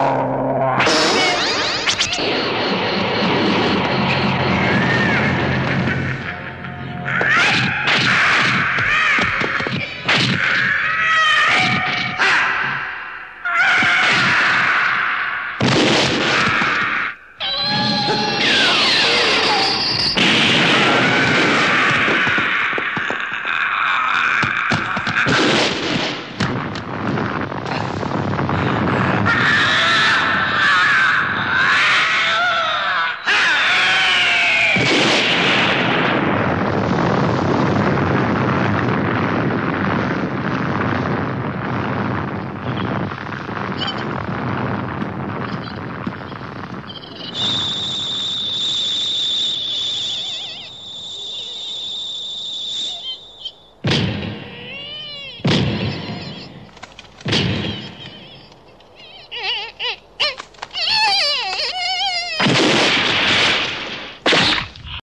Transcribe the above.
Oh.